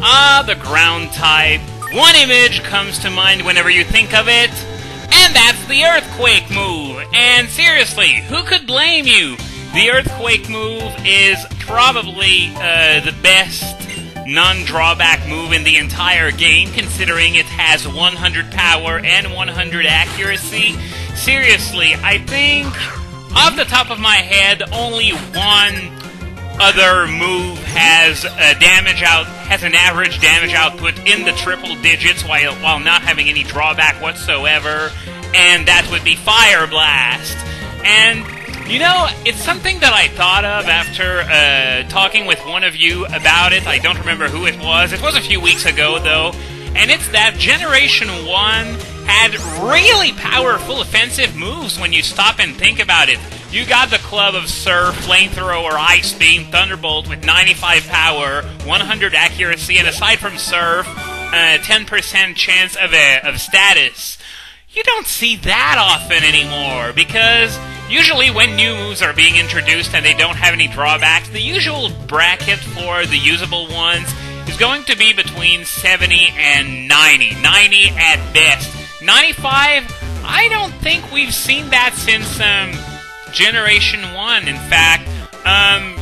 Ah, the ground type. One image comes to mind whenever you think of it, and that's the Earthquake move. And seriously, who could blame you? The Earthquake move is probably uh, the best non-drawback move in the entire game, considering it has 100 power and 100 accuracy. Seriously, I think, off the top of my head, only one other move has a damage out has an average damage output in the triple digits while while not having any drawback whatsoever, and that would be Fire Blast. And you know, it's something that I thought of after uh, talking with one of you about it. I don't remember who it was. It was a few weeks ago, though. And it's that Generation 1 had really powerful offensive moves when you stop and think about it. You got the Club of Surf, Flamethrower, Ice Beam, Thunderbolt with 95 power, 100 accuracy, and aside from Surf, a uh, 10% chance of, a, of status. You don't see that often anymore because usually when new moves are being introduced and they don't have any drawbacks, the usual bracket for the usable ones is going to be between 70 and 90. 90 at best. 95, I don't think we've seen that since um, Generation 1. In fact, um,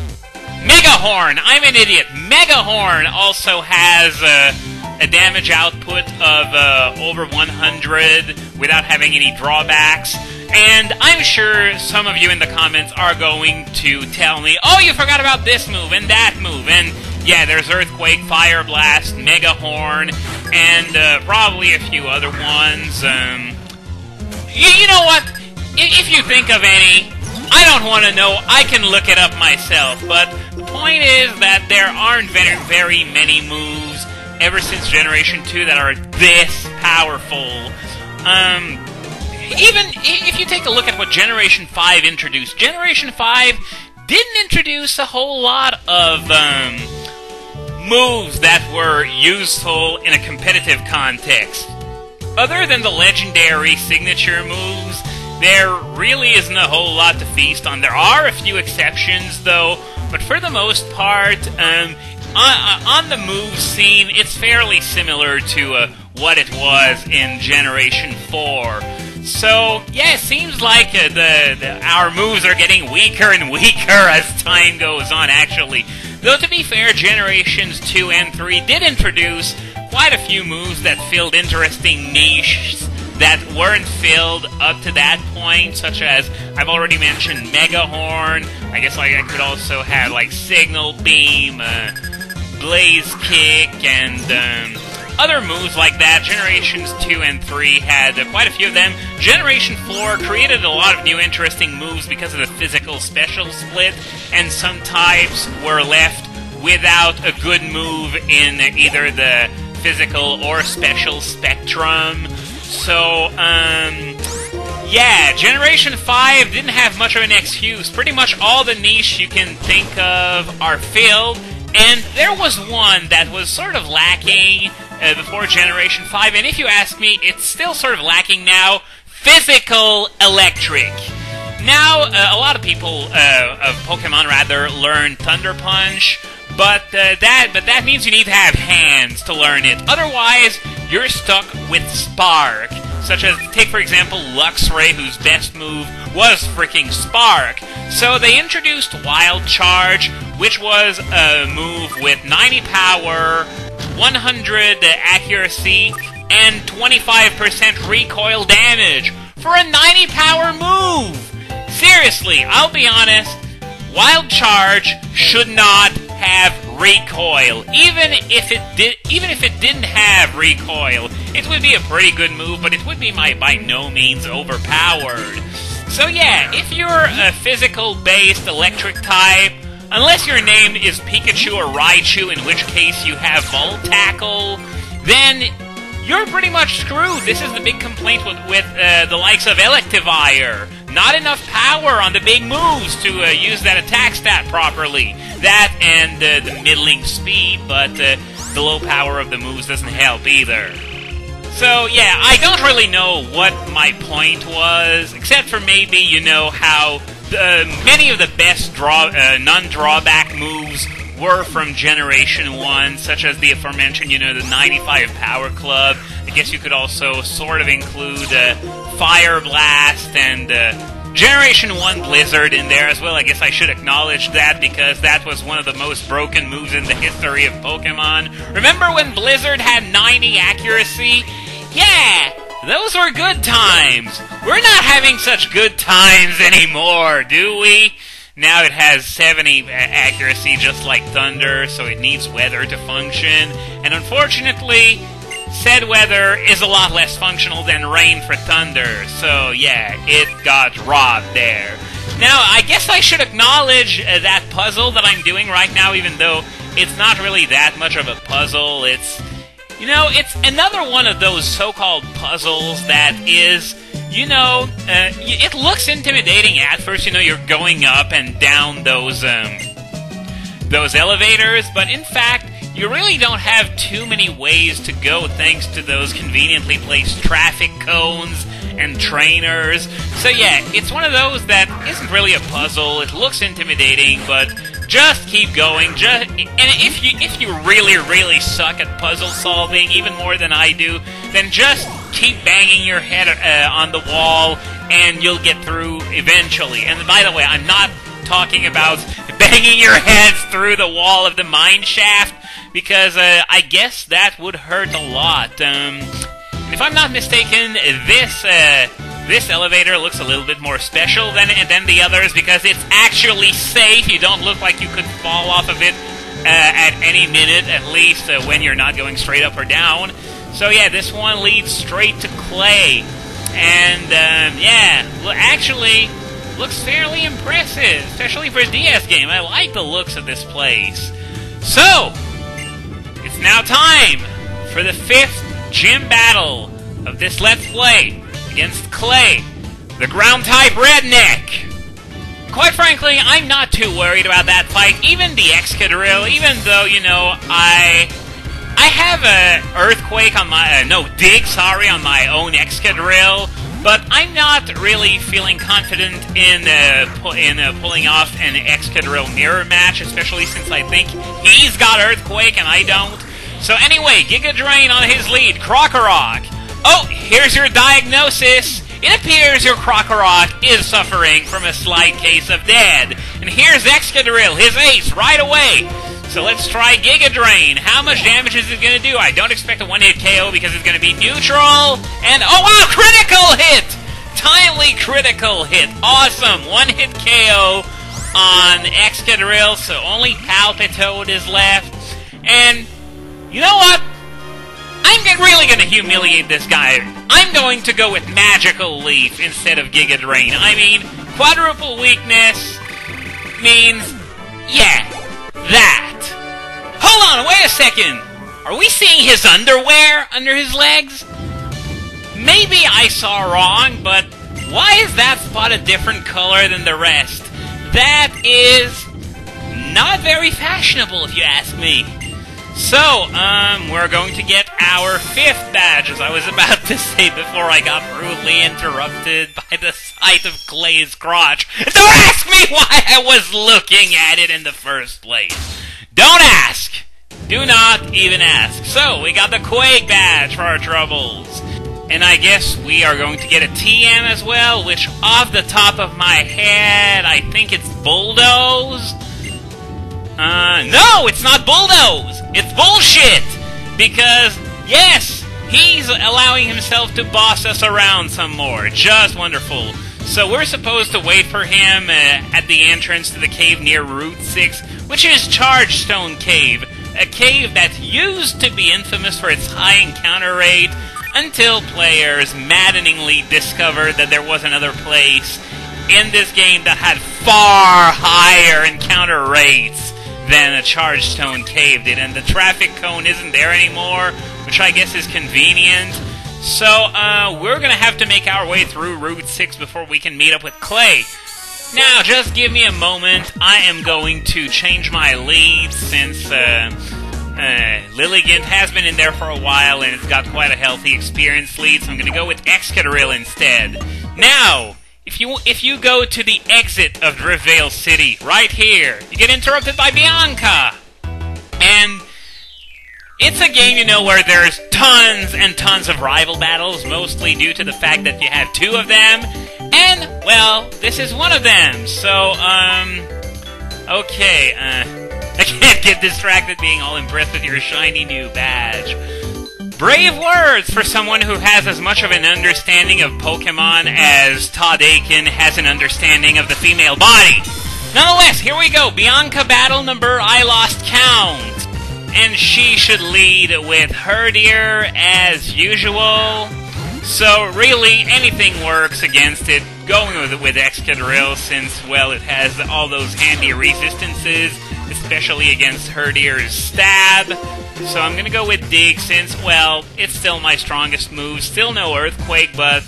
Megahorn! I'm an idiot. Megahorn also has a, a damage output of uh, over 100 without having any drawbacks. And I'm sure some of you in the comments are going to tell me, oh, you forgot about this move and that move. And yeah, there's Earthquake, Fire Blast, Megahorn, and uh, probably a few other ones. Um, you, you know what? If you think of any, I don't want to know. I can look it up myself. But the point is that there aren't very, very many moves ever since Generation 2 that are this powerful. Um, even if you take a look at what Generation 5 introduced, Generation 5 didn't introduce a whole lot of um, moves that were useful in a competitive context. Other than the legendary signature moves, there really isn't a whole lot to feast on. There are a few exceptions, though, but for the most part, um, on, on, the move scene, it's fairly similar to uh, what it was in Generation 4. So, yeah, it seems like uh, the, the, our moves are getting weaker and weaker as time goes on, actually. Though, to be fair, Generations 2 and 3 did introduce quite a few moves that filled interesting niches that weren't filled up to that point, such as I've already mentioned Megahorn. I guess like I could also have like Signal Beam, uh, Blaze Kick, and um, other moves like that. Generations 2 and 3 had uh, quite a few of them. Generation 4 created a lot of new interesting moves because of the physical special split, and some types were left without a good move in either the physical or special spectrum. So, um, yeah, Generation 5 didn't have much of an excuse. Pretty much all the niche you can think of are filled, and there was one that was sort of lacking uh, before Generation 5, and if you ask me, it's still sort of lacking now. Physical Electric. Now, uh, a lot of people uh, of Pokemon rather learn Thunder Punch, but uh, that but that means you need to have hands to learn it. Otherwise, you're stuck with Spark. Such as, take for example, Luxray, whose best move was freaking Spark. So they introduced Wild Charge, which was a move with 90 power, 100 accuracy, and 25% recoil damage for a 90 power move! Seriously, I'll be honest, Wild Charge should not have recoil. Even if it did, even if it didn't have recoil, it would be a pretty good move, but it would be my by no means overpowered. So yeah, if you're a physical-based electric type, unless your name is Pikachu or Raichu, in which case you have Volt Tackle, then you're pretty much screwed. This is the big complaint with, with uh, the likes of Electivire. Not enough power on the big moves to uh, use that attack stat properly. That and uh, the middling speed, but uh, the low power of the moves doesn't help either. So, yeah, I don't really know what my point was, except for maybe, you know, how uh, many of the best draw uh, non-drawback moves were from Generation 1, such as the aforementioned, you know, the 95 Power Club. I guess you could also sort of include uh, Fire Blast and uh, Generation 1 Blizzard in there as well. I guess I should acknowledge that because that was one of the most broken moves in the history of Pokemon. Remember when Blizzard had 90 accuracy? Yeah! Those were good times. We're not having such good times anymore, do we? Now it has 70 accuracy just like Thunder, so it needs weather to function. And unfortunately, said weather is a lot less functional than rain for Thunder. So yeah, it got robbed there. Now, I guess I should acknowledge uh, that puzzle that I'm doing right now, even though it's not really that much of a puzzle. It's, you know, it's another one of those so called puzzles that is you know, uh, it looks intimidating at first. You know, you're going up and down those um, those elevators, but in fact, you really don't have too many ways to go thanks to those conveniently placed traffic cones and trainers. So yeah, it's one of those that isn't really a puzzle. It looks intimidating, but just keep going. Just and if you if you really really suck at puzzle solving even more than I do, then just keep banging your head uh, on the wall and you'll get through eventually. And by the way, I'm not talking about banging your heads through the wall of the mine shaft because uh, I guess that would hurt a lot. Um, if I'm not mistaken, this uh, this elevator looks a little bit more special than than the others because it's actually safe. You don't look like you could fall off of it uh, at any minute, at least uh, when you're not going straight up or down. So yeah, this one leads straight to Clay, and um, yeah, actually looks fairly impressive, especially for a DS game. I like the looks of this place. So it's now time for the fifth gym battle of this Let's Play against Clay, the ground type redneck. Quite frankly, I'm not too worried about that fight. Even the Excadrill, even though, you know, I I have a earthquake on my uh, no dig, sorry, on my own Excadrill, but I'm not really feeling confident in uh, in uh, pulling off an Excadrill mirror match, especially since I think he's got earthquake and I don't. So anyway, Giga Drain on his lead, Krokorok. Oh, here's your diagnosis. It appears your Krokorok is suffering from a slight case of dead. And here's Excadrill, his ace, right away. So let's try Giga Drain. How much damage is it going to do? I don't expect a one-hit KO because it's going to be neutral. And, oh wow, critical hit! Timely critical hit. Awesome. One-hit KO on Excadrill, so only Palpitoad is left. And, you know what? I'm really going to humiliate this guy. I'm going to go with Magical Leaf instead of Giga Drain. I mean, quadruple weakness means, yeah, that. Hold on, wait a second. Are we seeing his underwear under his legs? Maybe I saw wrong, but why is that spot a different color than the rest? That is not very fashionable, if you ask me. So, um, we're going to get our fifth badge, as I was about to say before I got rudely interrupted by the sight of Clay's crotch. Don't ask me why I was looking at it in the first place. Don't ask! Do not even ask. So, we got the Quake badge for our troubles. And I guess we are going to get a TM as well, which off the top of my head, I think it's Bulldoze. Uh, no, it's not Bulldoze! It's bullshit! Because, yes, he's allowing himself to boss us around some more. Just wonderful. So we're supposed to wait for him uh, at the entrance to the cave near Route 6, which is Chargestone Cave, a cave that used to be infamous for its high encounter rate until players maddeningly discovered that there was another place in this game that had far higher encounter rates than a Chargestone Cave did, and the traffic cone isn't there anymore, which I guess is convenient. So, uh, we're gonna have to make our way through Route 6 before we can meet up with Clay. Now, just give me a moment. I am going to change my lead since, uh, uh, Lilligant has been in there for a while and it's got quite a healthy, experience lead, so I'm gonna go with Excadrill instead. Now, if you if you go to the exit of Driftveil City, right here, you get interrupted by Bianca. And it's a game, you know, where there's tons and tons of rival battles, mostly due to the fact that you have two of them. And, well, this is one of them. So, um, okay, uh, I can't get distracted being all impressed with your shiny new badge. Brave words for someone who has as much of an understanding of Pokemon as Todd Akin has an understanding of the female body. Nonetheless, here we go. Bianca battle number I lost count. And she should lead with her Herdier as usual. So really, anything works against it. Going with with Excadrill since, well, it has all those handy resistances, especially against her Herdier's stab. So I'm gonna go with Dig since, well, it's still my strongest move. Still no Earthquake, but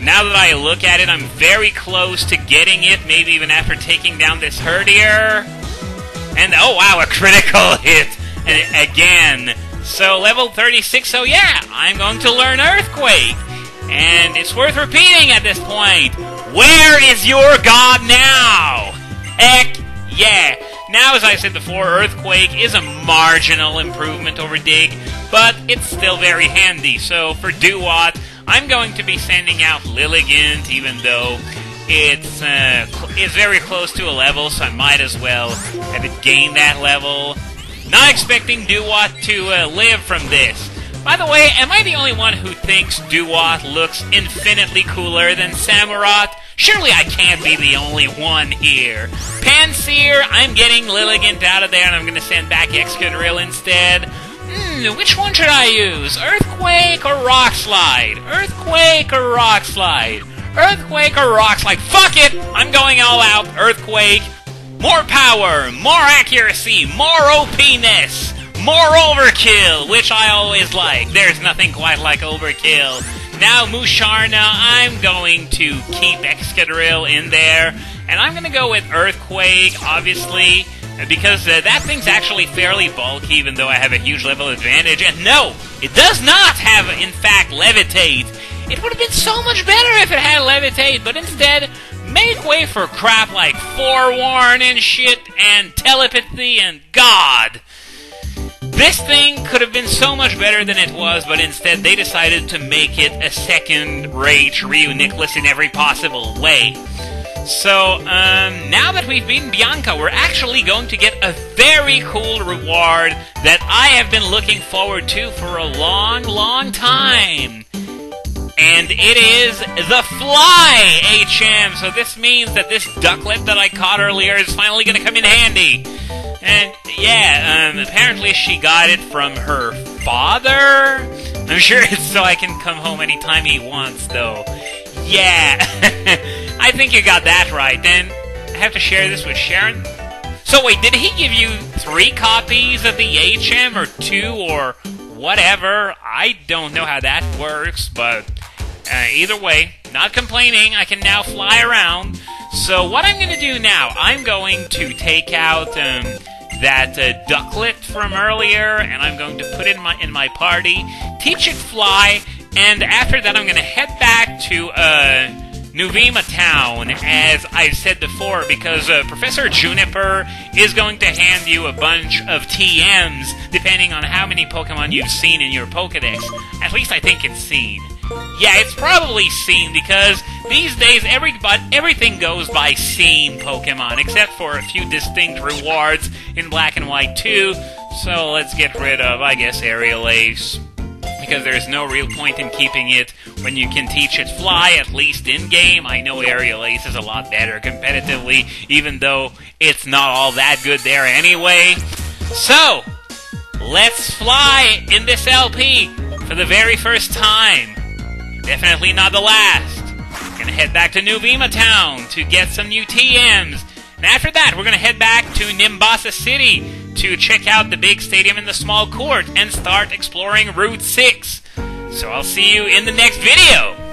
now that I look at it, I'm very close to getting it, maybe even after taking down this Herdier. And, oh wow, a critical hit! Again. So level 36, so yeah, I'm going to learn Earthquake. And it's worth repeating at this point. Where is your god now? Heck yeah. Now, as I said before, Earthquake is a marginal improvement over Dig, but it's still very handy. So for Dewott, I'm going to be sending out Lilligant, even though it's uh, it's very close to a level, so I might as well have it gain that level. Not expecting Dewott to uh, live from this. By the way, am I the only one who thinks Dewott looks infinitely cooler than Samurott? Surely I can't be the only one here. Pansear, I'm getting Lilligant out of there and I'm going to send back Excadrill instead. Hmm, which one should I use? Earthquake or Rock Slide? Earthquake or Rock Slide? Earthquake or Rock Slide? Fuck it! I'm going all out. Earthquake. More power, more accuracy, more OPness, more overkill, which I always like. There's nothing quite like overkill. Now, Musharna, I'm going to keep Excadrill in there, and I'm going to go with Earthquake, obviously, because uh, that thing's actually fairly bulky, even though I have a huge level advantage. And no, it does not have, in fact, Levitate. It would have been so much better if it had Levitate, but instead, make way for crap like Forewarn and shit, and Telepathy and God. This thing could have been so much better than it was, but instead they decided to make it a second rate Reuniclus in every possible way. So, um, now that we've beaten Bianca, we're actually going to get a very cool reward that I have been looking forward to for a long, long time. And it is the Fly HM. So this means that this Ducklett that I caught earlier is finally going to come in handy. And yeah, um, apparently she got it from her father. I'm sure it's so I can come home anytime he wants, though. Yeah, I think you got that right. Then I have to share this with Cheren. So wait, did he give you three copies of the HM or two or whatever? I don't know how that works, but uh, either way, not complaining. I can now fly around. So what I'm going to do now, I'm going to take out um, that uh, Ducklett from earlier, and I'm going to put it in my in my party, teach it fly, and after that, I'm going to head back to uh, Nuvema Town, as I've said before, because uh, Professor Juniper is going to hand you a bunch of TMs, depending on how many Pokemon you've seen in your Pokedex. At least I think it's seen. Yeah, it's probably seen because these days every everything goes by seen Pokemon, except for a few distinct rewards in Black and White 2. So let's get rid of, I guess, Aerial Ace. Because there's no real point in keeping it when you can teach it fly, at least in game. I know Aerial Ace is a lot better competitively, even though it's not all that good there anyway. So, let's fly in this LP for the very first time. Definitely not the last. Gonna head back to Nuvema Town to get some new TMs. And after that, we're gonna head back to Nimbasa City to check out the big stadium and the small court and start exploring Route 6. So I'll see you in the next video.